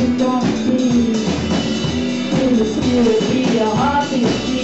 you don't need. In the spirit, be a heart